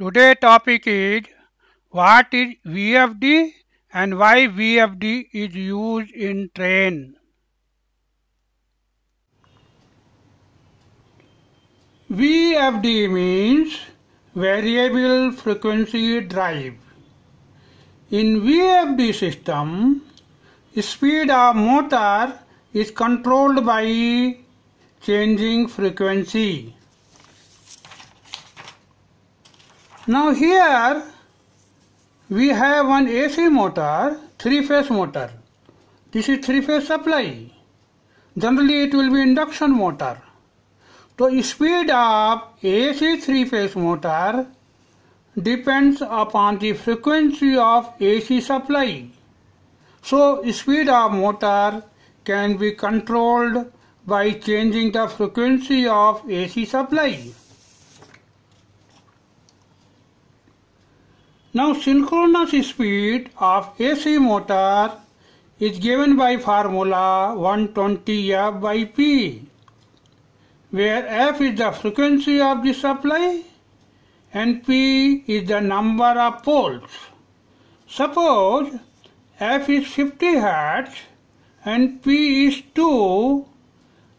Today topic is what is VFD and why VFD is used in train. VFD means variable frequency drive. In VFD system, speed of motor is controlled by changing frequency. Now here we have one AC motor, three phase motor. This is three phase supply. Generally it will be induction motor. The speed of AC three phase motor depends upon the frequency of AC supply. So speed of motor can be controlled by changing the frequency of AC supply. Now synchronous speed of AC motor is given by formula 120 F by P where F is the frequency of the supply and P is the number of poles. Suppose F is 50 Hz and P is 2,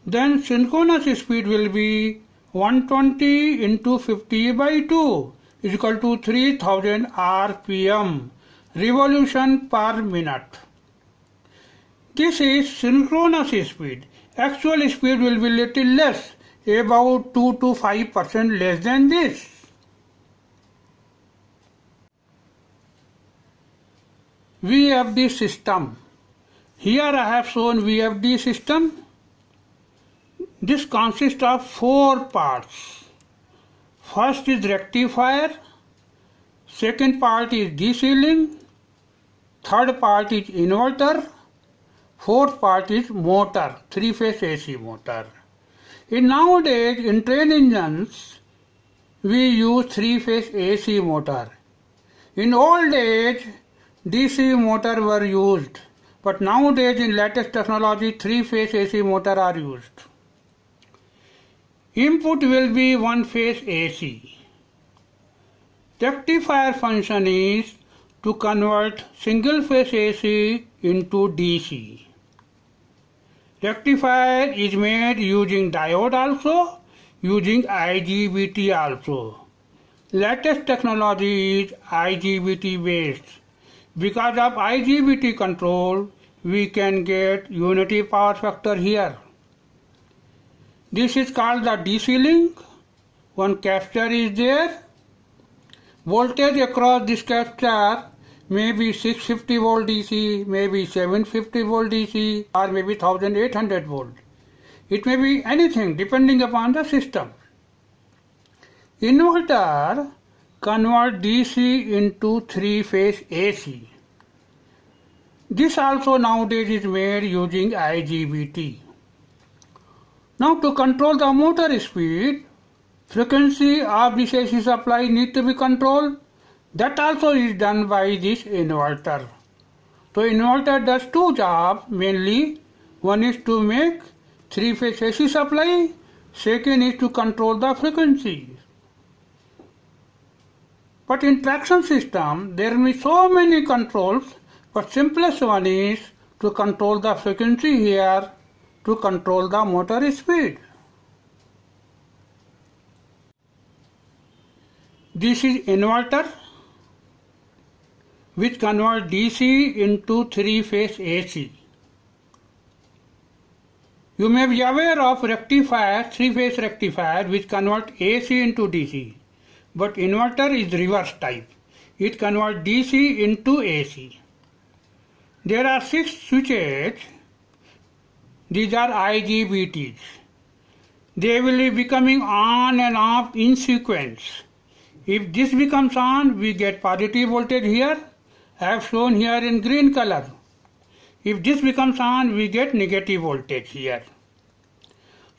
then synchronous speed will be 120 into 50 by 2 is equal to 3000 rpm revolution per minute. This is synchronous speed. Actual speed will be little less, about 2 to 5 percent less than this. VFD system. Here I have shown VFD system. This consists of four parts. First is rectifier, second part is DC third part is inverter, fourth part is motor, three-phase AC motor. In nowadays, in train engines, we use three-phase AC motor. In old age, DC motor were used, but nowadays in latest technology three phase AC motor are used. Input will be one phase AC. Rectifier function is to convert single phase AC into DC. Rectifier is made using diode also, using IGBT also. Latest technology is IGBT based. Because of IGBT control, we can get unity power factor here. This is called the DC link. One capacitor is there. Voltage across this capacitor may be 650 volt DC, maybe 750 volt DC, or maybe 1800 volt. It may be anything depending upon the system. Inverter convert DC into three-phase AC. This also nowadays is made using IGBT. Now to control the motor speed, frequency of this AC supply need to be controlled. That also is done by this inverter. So inverter does two jobs mainly. One is to make three-phase AC supply. Second is to control the frequency. But in traction system, there may be so many controls, but simplest one is to control the frequency here, to control the motor speed. This is inverter which convert DC into three-phase AC. You may be aware of rectifier, three-phase rectifier which convert AC into DC. But inverter is reverse type. It converts DC into AC. There are six switches. These are IGBTs. They will be becoming on and off in sequence. If this becomes on, we get positive voltage here. I have shown here in green color. If this becomes on, we get negative voltage here.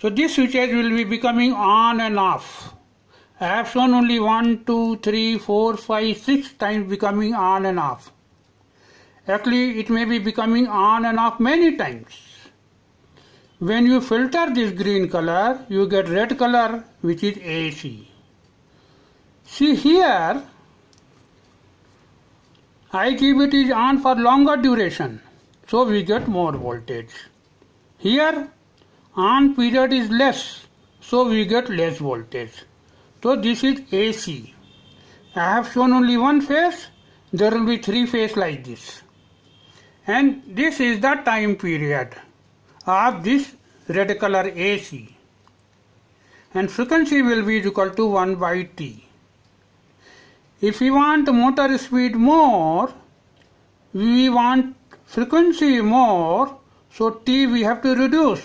So these switches will be becoming on and off. I have shown only 1, 2, 3, 4, 5, 6 times becoming on and off. Actually, it may be becoming on and off many times. When you filter this green color, you get red color which is AC. See here, I IGBT is on for longer duration, so we get more voltage. Here, on period is less, so we get less voltage. So this is AC. I have shown only one phase, there will be three phase like this. And this is the time period of this red color AC. And frequency will be equal to 1 by T. If we want motor speed more, we want frequency more, so T we have to reduce.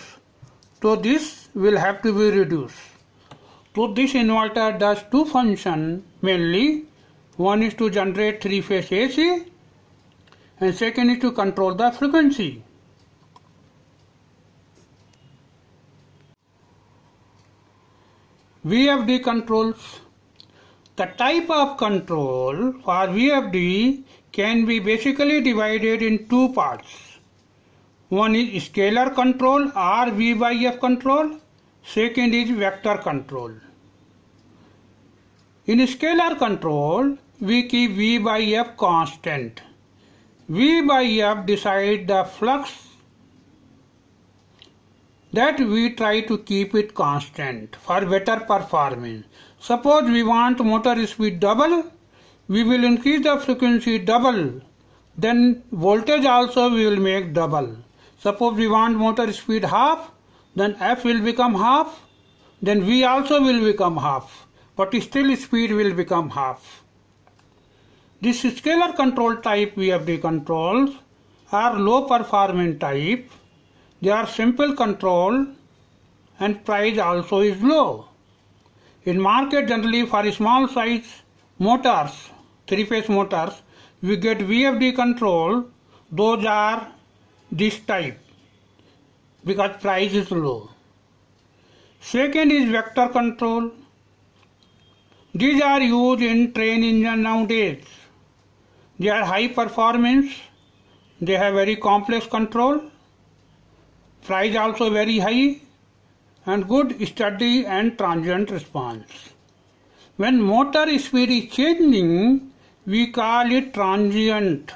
So this will have to be reduced. So this inverter does two functions mainly. One is to generate three phase AC and second is to control the frequency. VFD controls. The type of control for VFD can be basically divided in two parts. One is scalar control or V by F control. Second is vector control. In scalar control, we keep V by F constant. V by F decide the flux that we try to keep it constant for better performance. Suppose we want motor speed double, we will increase the frequency double, then voltage also we will make double. Suppose we want motor speed half, then F will become half, then V also will become half, but still speed will become half. This scalar control type VFD controls are low performance type. They are simple control and price also is low. In market generally for small size motors, three phase motors, we get VFD control. Those are this type because price is low. Second is vector control. These are used in train engine nowadays. They are high performance. They have very complex control. Price also very high and good steady and transient response. When motor speed is changing, we call it transient.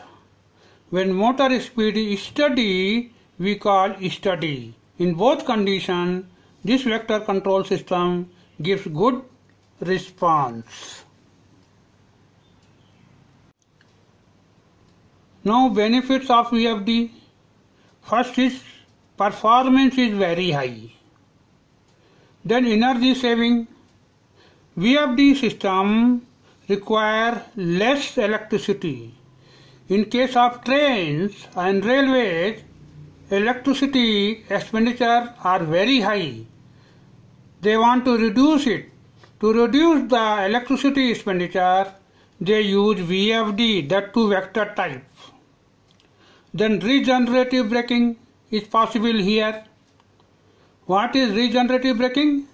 When motor speed is steady, we call steady. In both conditions, this vector control system gives good response. Now benefits of VFD. First is performance is very high. Then energy saving. VFD system require less electricity. In case of trains and railways, electricity expenditure are very high. They want to reduce it. To reduce the electricity expenditure, they use VFD, that too vector type. Then regenerative braking is possible here. What is regenerative braking?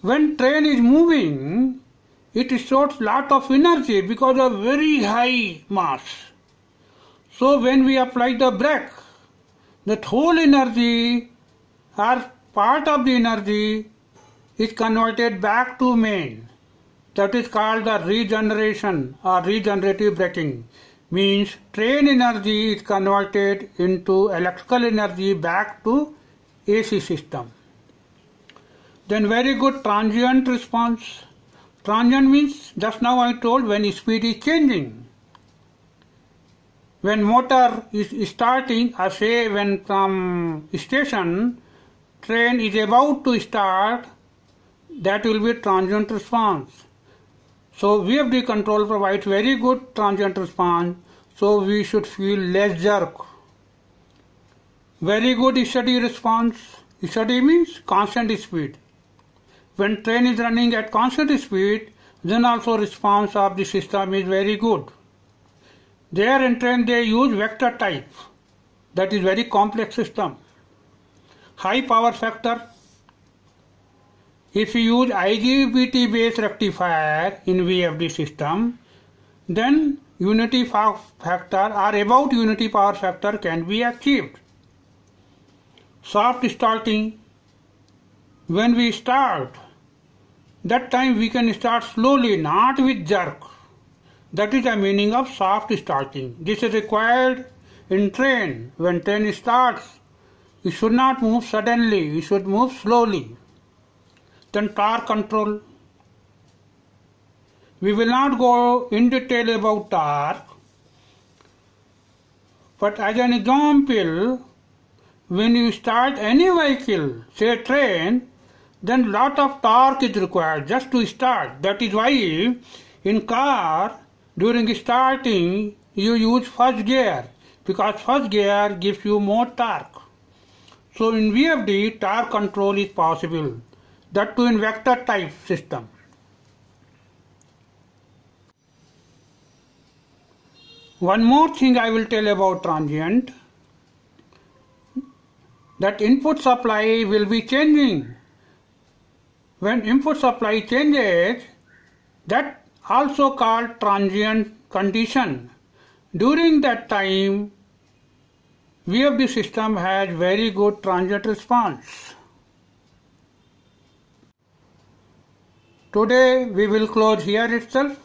When train is moving, it stores lot of energy because of very high mass. So when we apply the brake, that whole energy or part of the energy is converted back to main. That is called the regeneration or regenerative braking means train energy is converted into electrical energy back to AC system. Then very good transient response. Transient means just now I told when speed is changing. When motor is starting, I say when from station train is about to start, that will be transient response. So VFD control provides very good transient response, so we should feel less jerk. Very good steady response. Steady means constant speed. When train is running at constant speed, then also response of the system is very good. There in train they use vector type. That is very complex system. High power factor if you use IGBT based rectifier in VFD system, then unity factor or about unity power factor can be achieved. Soft starting, when we start, That time we can start slowly, not with jerk. That is the meaning of soft starting. This is required in train. When train starts, you should not move suddenly, you should move slowly. Then torque control. We will not go in detail about torque, but as an example, when you start any vehicle, say train, then lot of torque is required just to start. That is why in car, during starting, you use first gear because first gear gives you more torque. So in VFD, torque control is possible. That too in vector type system. One more thing I will tell about transient. That input supply will be changing. When input supply changes, that also called transient condition. During that time, VFD system has very good transient response. Today we will close here itself.